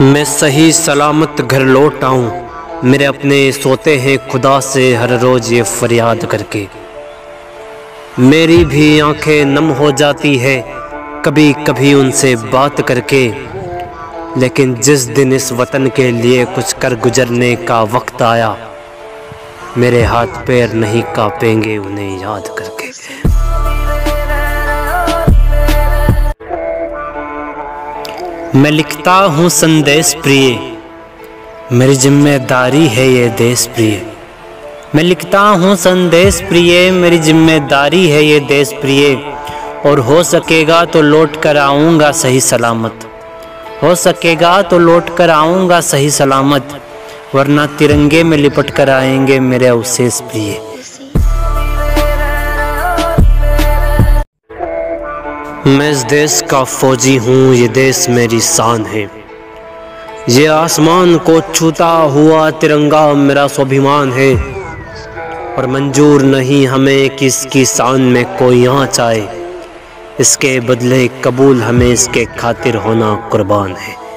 मैं सही सलामत घर लौट आऊँ। मेरे अपने सोते हैं खुदा से हर रोज़ ये फरियाद करके। मेरी भी आँखें नम हो जाती है कभी कभी उनसे बात करके। लेकिन जिस दिन इस वतन के लिए कुछ कर गुजरने का वक्त आया, मेरे हाथ पैर नहीं कांपेंगे, उन्हें याद करके। मैं लिखता हूँ संदेश प्रिय। मेरी ज़िम्मेदारी है ये देश प्रिय। मैं लिखता हूँ संदेश प्रिय, मेरी ज़िम्मेदारी है ये देश प्रिय। और हो सकेगा तो लौट कर आऊँगा सही सलामत। हो सकेगा तो लौट कर आऊँगा सही सलामत। वरना तिरंगे में लिपट कर आएँगे मेरे अवशेष प्रिय। मैं इस देश का फौजी हूँ, ये देश मेरी शान है। ये आसमान को छूता हुआ तिरंगा मेरा स्वाभिमान है। और मंजूर नहीं हमें कि शान में कोई यहाँ चाहे इसके बदले कबूल हमें इसके खातिर होना कुर्बान है।